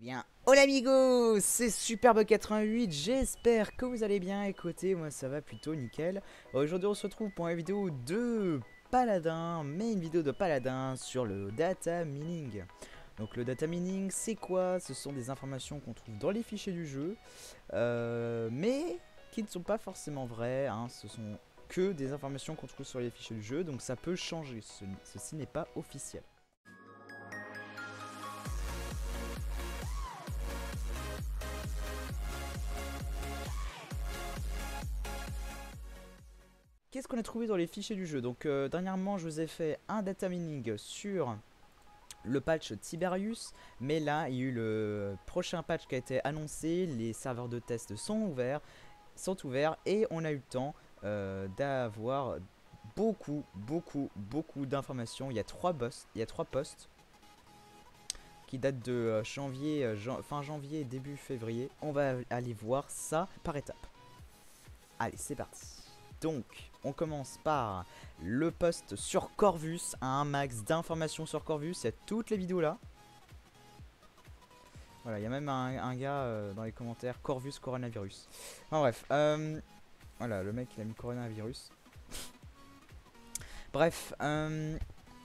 Eh bien, hola amigos, c'est Superbe88, j'espère que vous allez bien, écoutez, moi ça va plutôt nickel. Aujourd'hui on se retrouve pour une vidéo de Paladin, mais une vidéo de Paladin sur le data mining. Donc le data mining c'est quoi? Ce sont des informations qu'on trouve dans les fichiers du jeu, euh, mais qui ne sont pas forcément vraies, hein. ce sont que des informations qu'on trouve sur les fichiers du jeu, donc ça peut changer, ceci n'est pas officiel. Qu'est-ce qu'on a trouvé dans les fichiers du jeu Donc euh, dernièrement je vous ai fait un data mining sur le patch Tiberius, mais là il y a eu le prochain patch qui a été annoncé, les serveurs de test sont ouverts, sont ouverts et on a eu le temps euh, d'avoir beaucoup, beaucoup, beaucoup d'informations. Il y a trois il y a trois postes qui datent de euh, janvier, fin janvier début février. On va aller voir ça par étapes. Allez, c'est parti. Donc, on commence par le post sur Corvus, un max d'informations sur Corvus, il toutes les vidéos là. Voilà, il y a même un, gars euh, dans les commentaires, Corvus coronavirus. Enfin bref, euh, voilà, le mec il a mis coronavirus. bref, euh,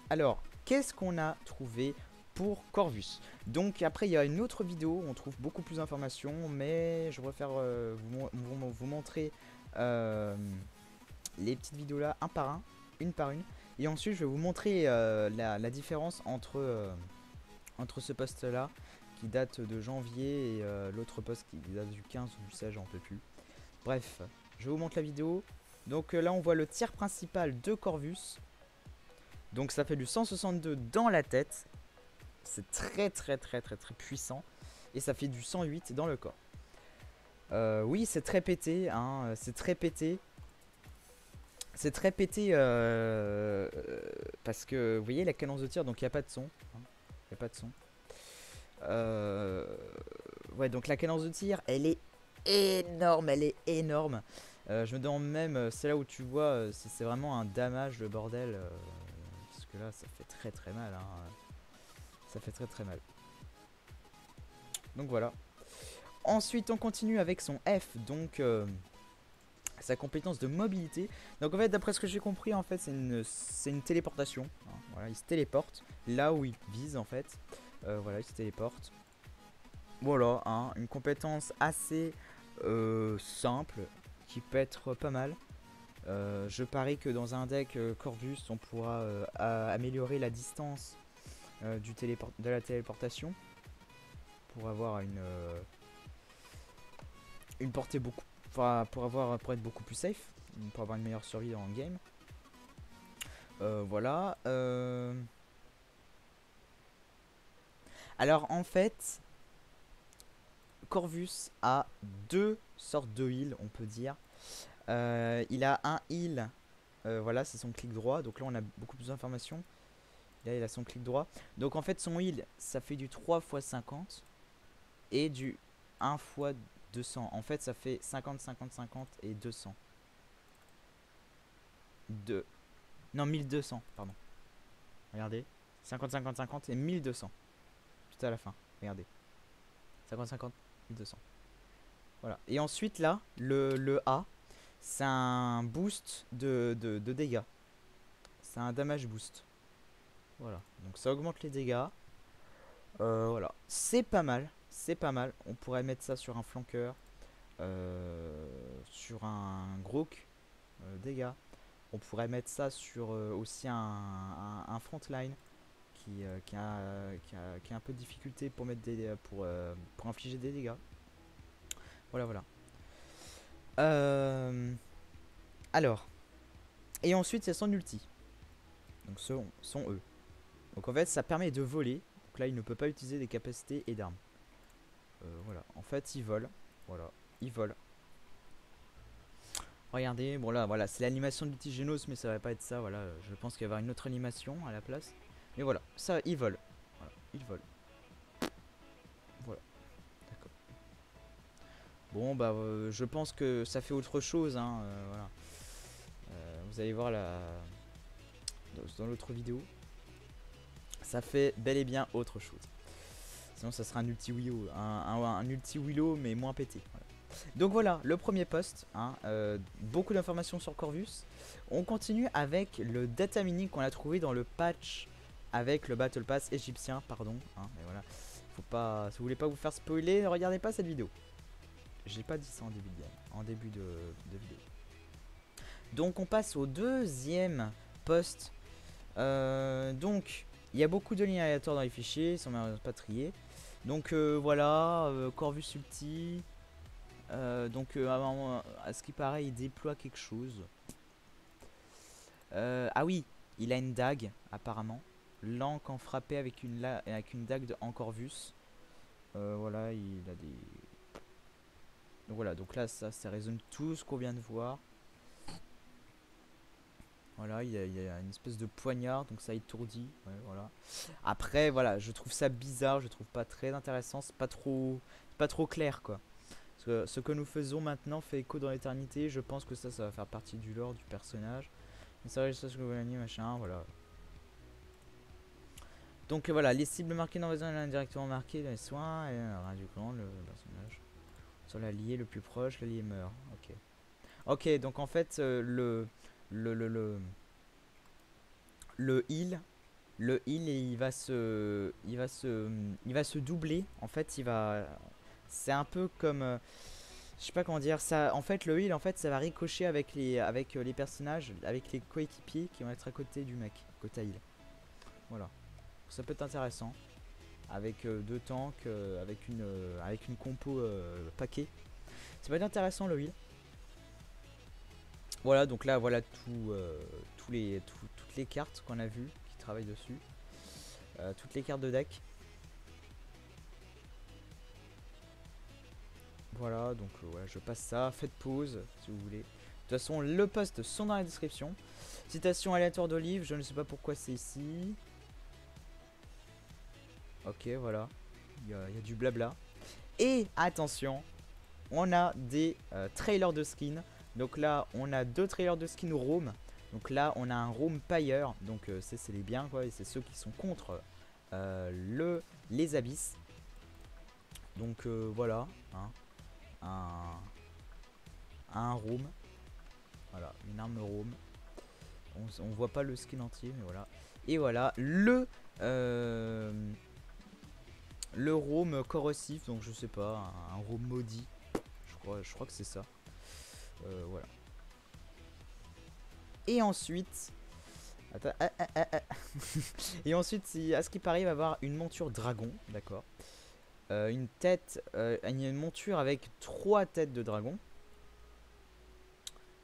alors, qu'est-ce qu'on a trouvé pour Corvus? Donc après il y a une autre vidéo, où on trouve beaucoup plus d'informations, mais je préfère vous, montrer les petites vidéos là un par un, une par une. Et ensuite je vais vous montrer euh, la, différence entre, euh, ce poste là qui date de janvier et euh, l'autre poste qui date du 15 ou du 16, j'en peux plus. Bref, je vous montre la vidéo. Donc là on voit le tir principal de Corvus. Donc ça fait du 162 dans la tête. C'est très très très très très puissant. Et ça fait du 108 dans le corps. oui, c'est très pété, hein, c'est très pété. C'est très pété euh, parce que vous voyez la cadence de tir, donc il n'y a pas de son. Hein. Il a pas de son. Euh, ouais, donc la cadence de tir, elle est énorme, elle est énorme. Euh, je me demande même, c'est là où tu vois si c'est vraiment un damage le bordel. parce que là, ça fait très très mal. Hein. Ça fait très très mal. Donc voilà. Ensuite, on continue avec son F. Donc sa compétence de mobilité. Donc en fait, d'après ce que j'ai compris, en fait, c'est une, une téléportation. Hein. voilà, il se téléporte là où il vise, en fait. Euh, voilà, il se téléporte. Voilà, hein, une compétence assez euh, simple qui peut être pas mal. Euh, je parie que dans un deck Corvus, on pourra améliorer la distance du de la téléportation pour avoir une, une portée beaucoup pour, avoir, pour être beaucoup plus safe, pour avoir une meilleure survie dans le game. Euh, voilà. Euh. Alors en fait, Corvus a deux sortes de heal, on peut dire. Euh, il a un heal, voilà, c'est son clic droit. Donc là, on a beaucoup plus d'informations. Là, il a son clic droit. Donc en fait, son heal, ça fait du 3 x 50 et du 1 x 200. En fait, ça fait 50, 50, 50 et 200. 2. Non, 1200, pardon. Regardez. 50, 50, 50 et 1200. Tout à la fin. Regardez. 50, 50, 1200. Voilà. Et ensuite, là, le, le A, c'est un boost de, dégâts. C'est un damage boost. Voilà. Donc ça augmente les dégâts. Euh, voilà. C'est pas mal c'est pas mal. On pourrait mettre ça sur un flanqueur, euh, sur un Grook, euh, dégâts. On pourrait mettre ça sur euh, aussi un, un, frontline qui, qui, a, qui, a, qui, a, un peu de difficulté pour, mettre des, pour, pour infliger des dégâts. Voilà, voilà. alors. Et ensuite, c'est son ulti. Donc, son, son E. Donc, en fait, ça permet de voler. Donc là, il ne peut pas utiliser des capacités et d'armes. Euh, voilà, en fait, il vole. Voilà, il vole. Regardez, bon là, voilà, c'est l'animation de Génos, mais ça va pas être ça, voilà. Je pense qu'il va y avoir une autre animation à la place. Mais voilà, ça, il vole. Voilà, il vole. Voilà, d'accord. Bon, bah, euh, je pense que ça fait autre chose, hein, euh, voilà. vous allez voir la... dans l'autre vidéo. Ça fait bel et bien autre chose. Sinon, ça sera un ulti Willow, un, ulti Willow mais moins pété. Donc voilà, le premier poste. Hein, euh, beaucoup d'informations sur Corvus. On continue avec le data mining qu'on a trouvé dans le patch avec le Battle Pass égyptien, pardon. Hein, mais voilà, faut pas, si vous voulez pas vous faire spoiler, ne regardez pas cette vidéo. J'ai pas dit ça en début de en début de, vidéo. Donc on passe au deuxième poste. Euh, donc il y a beaucoup de lignes aléatoires dans les fichiers, ils sont pas triés. Donc euh, voilà, Corvus Ulti, euh, donc euh, à ce qui paraît il déploie quelque chose. Euh, ah oui, il a une dague apparemment. Lent quand frappé avec une, avec une dague de Encorvus. voilà, il a des... Donc voilà, donc là ça, ça résonne tout ce qu'on vient de voir. Voilà, il y, a, une espèce de poignard, donc ça étourdit. voilà. Après, voilà, je trouve ça bizarre, je trouve pas très intéressant, c'est pas trop, pas trop clair quoi ce que nous faisons maintenant fait écho dans l'éternité. Je pense que ça, ça va faire partie du lore du personnage. Mais ça, ce que vous machin, voilà. Donc voilà, les cibles marquées dans les indirectement marquées les soins et rien du clan, le personnage. Sur l'allié le plus proche, l'allié meurt. Ok. Ok, donc en fait, euh, le, le, le, le, le heal, le heal, il va se, il va se, il va se doubler. En fait, il va, c'est un peu comme euh, je sais pas comment dire ça en fait le heal en fait ça va ricocher avec les avec euh, les personnages avec les coéquipiers qui vont être à côté du mec côté heal voilà. Ça peut être intéressant. Avec euh, deux tanks avec une avec une compo paquet. Ça peut être intéressant le heal voilà donc là voilà tout tous les toutes les cartes qu'on a vu qui travaillent dessus toutes les cartes de deck Voilà, donc euh, je passe ça. Faites pause si vous voulez. De toute façon, le post sont dans la description. Citation aléatoire d'Olive, je ne sais pas pourquoi c'est ici. Ok, voilà. Il y, a du blabla. Et attention, on a des euh, trailers de skins. Donc là, on a deux trailers de skins Rome. Donc là, on a un Rome Pyre. Donc euh, c'est les biens, quoi. Et c'est ceux qui sont contre le, les abysses. Donc voilà. Hein un, un room. Voilà, une arme room. On, voit pas le skin entier, mais voilà. Et voilà, le... Euh, le room corrosif, donc je sais pas, un, room maudit. Je crois que c'est ça. Euh, voilà. Et ensuite... Ah, ah, ah, et ensuite, à ce qui paraît, il va avoir une monture dragon, d'accord euh, une tête, euh, une monture avec trois têtes de dragon.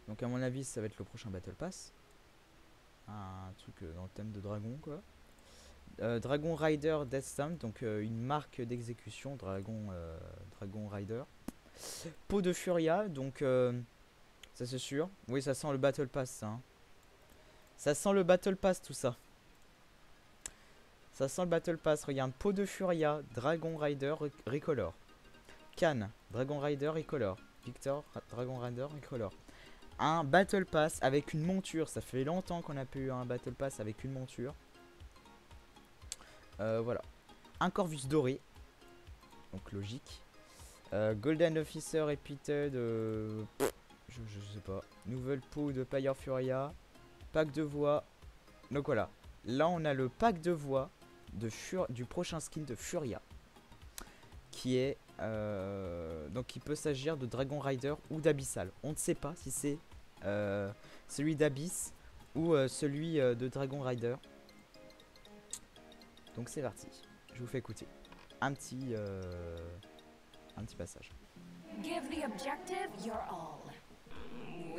Donc à mon avis ça va être le prochain Battle Pass. Un truc euh, dans le thème de dragon quoi. dragon Rider Death Stamp, donc une marque d'exécution Dragon, dragon Rider. Peau de Furia, donc ça c'est sûr. Oui ça sent le Battle Pass ça. Hein. Ça sent le Battle Pass tout ça. Ça sent le Battle Pass. Regarde, Peau de Furia, Dragon Rider, Recolor. Cannes, Dragon Rider, Recolor. Victor, Dragon Rider, Recolor. Un Battle Pass avec une monture. Ça fait longtemps qu'on a pu un Battle Pass avec une monture. Euh, voilà. Un Corvus doré. Donc logique. Euh, Golden Officer Repeated. Euh, je, sais pas. Nouvelle peau de Pyre Furia. Pack de voix. Donc voilà. Là, on a le pack de voix du prochain skin de Furia. Qui est... Euh, donc il peut s'agir de Dragon Rider ou d'Abyssal. On ne sait pas si c'est euh, celui d'Abyss ou euh, celui de Dragon Rider. Donc c'est parti. Je vous fais écouter un petit, un petit passage. Give the objective your all.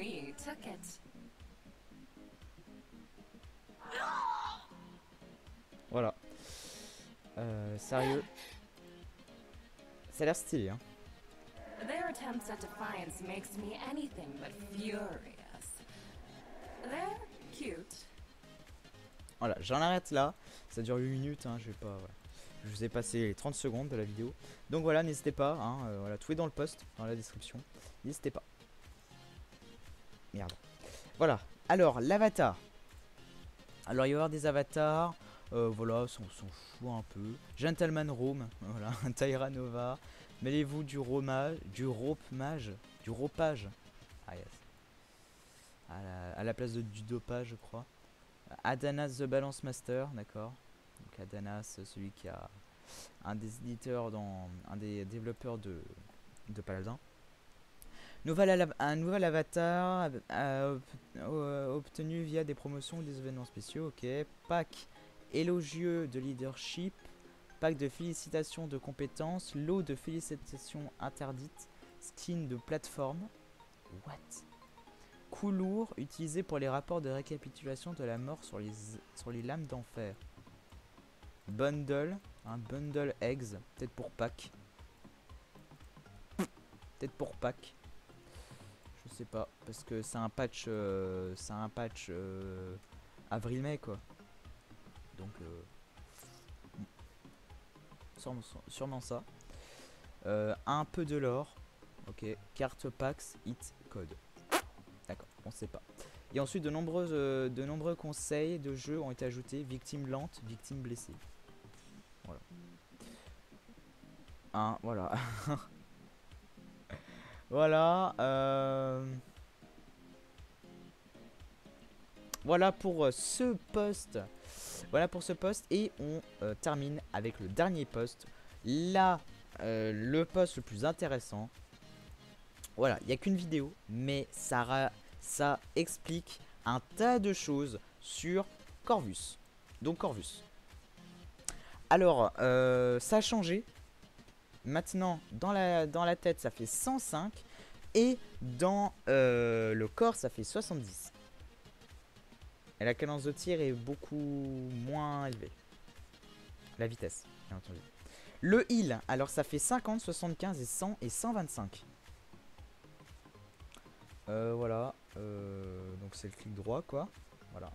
We took it. Voilà. Euh, sérieux. Ça a l'air stylé, hein. Their attempts at defiance makes me anything but furious. They're cute. Voilà, j'en arrête là. Ça dure 8 minutes, hein, je vais pas... Je vous ai passé les 30 secondes de la vidéo. Donc voilà, n'hésitez pas, hein, euh, voilà, tout est dans le post, dans la description. N'hésitez pas. Merde. Voilà, alors, l'avatar. Alors, il va y avoir des avatars. voilà, on s'en fout un peu. Gentleman Rome, voilà, Tyra Nova. Mêlez-vous du romage, du rope mage, du ropage. Ah yes. À la, place de, du dopage, je crois. Adanas the Balance Master, d'accord. Donc Adanas, celui qui a un des éditeurs un des développeurs de, de Paladin. Un nouvel avatar euh, obtenu via des promotions ou des événements spéciaux. Ok. Pack élogieux de leadership. Pack de félicitations de compétences. Lot de félicitations interdites. Skin de plateforme. What? Coulour utilisé pour les rapports de récapitulation de la mort sur les, sur les lames d'enfer. Bundle. Un bundle eggs. Peut-être pour pack. Peut-être pour pack. Sais pas. Parce que c'est un patch. Euh, c'est un patch euh, avril-mai quoi. Donc. Euh, sûrement, ça. un peu de l'or. Ok. Carte packs, hit, code. D'accord, on sait pas. Et ensuite, de, nombreuses, de nombreux conseils de jeu ont été ajoutés. Victime lente, victime blessée. Voilà. Un, voilà. Voilà. Euh, voilà pour euh, ce poste. Voilà pour ce poste. Et on euh, termine avec le dernier poste. Là, le poste le plus intéressant. Voilà, il n'y a qu'une vidéo. Mais ça, ça explique un tas de choses sur Corvus. Donc Corvus. Alors, ça a changé Maintenant, dans la, tête, ça fait 105. Et dans euh, le corps, ça fait 70. Et la cadence de tir est beaucoup moins élevée. La vitesse, bien entendu. Le heal, alors ça fait 50, 75 et 100 et 125. Euh, voilà. Euh, donc c'est le clic droit, quoi. Voilà.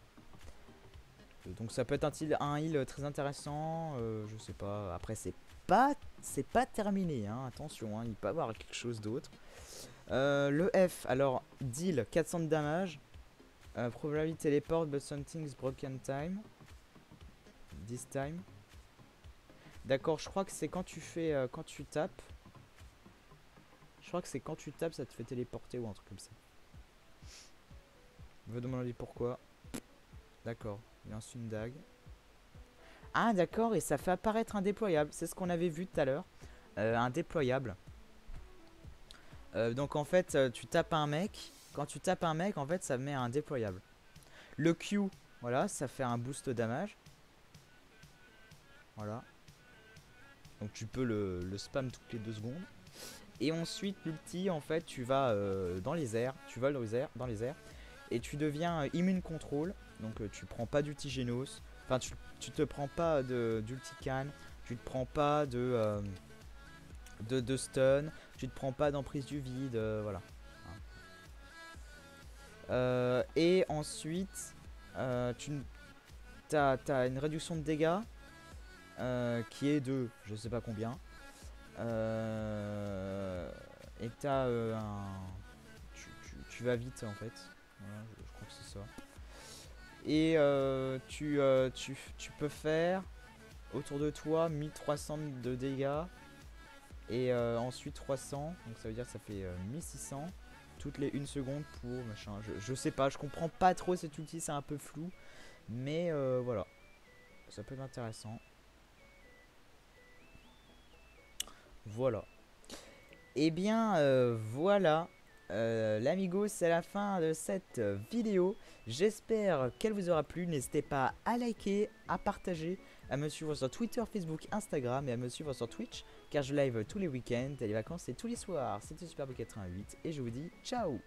Donc ça peut être un heal très intéressant. je sais pas. Après, c'est pas c'est pas terminé, hein. attention, hein, il peut avoir quelque chose d'autre. Euh, le F, alors, deal, 400 de damage. Euh, probability teleport, but something is broken time. This time. D'accord, je crois que c'est quand tu fais, euh, quand tu tapes. Je crois que c'est quand tu tapes, ça te fait téléporter ou un truc comme ça. Je me demander pourquoi. D'accord, il lance une dague. Ah d'accord, et ça fait apparaître un déployable. C'est ce qu'on avait vu tout à l'heure. Euh, un déployable. Euh, donc en fait, euh, tu tapes un mec. Quand tu tapes un mec, en fait, ça met un déployable. Le Q, voilà, ça fait un boost damage. Voilà. Donc tu peux le, spam toutes les deux secondes. Et ensuite, l'ulti, en fait, tu vas dans les airs. Tu voles dans les airs, dans les airs. Et tu deviens immune contrôle. Donc tu prends pas d'ulti. Enfin, tu, tu te prends pas d'ultican, tu te prends pas de, euh, de, de, stun, tu te prends pas d'emprise du vide, euh, voilà. Euh, et ensuite, tu as, as, une réduction de dégâts qui est de je sais pas combien. et tu as un. Tu, tu, vas vite en fait. Voilà, je crois que c'est ça. Et euh, euh, tu, tu, peux faire autour de toi 1300 de dégâts. Et euh, ensuite 300. Donc ça veut dire que ça fait 1600 toutes les 1 seconde pour machin. Je, sais pas, je comprends pas trop cet outil, c'est un peu flou. Mais voilà. Ça peut être intéressant. Voilà. Et eh bien voilà. Euh, l'amigo, c'est la fin de cette vidéo. J'espère qu'elle vous aura plu. N'hésitez pas à liker, à partager, à me suivre sur Twitter, Facebook, Instagram et à me suivre sur Twitch car je live tous les week-ends et les vacances c'est tous les soirs. C'était Superbe88 et je vous dis ciao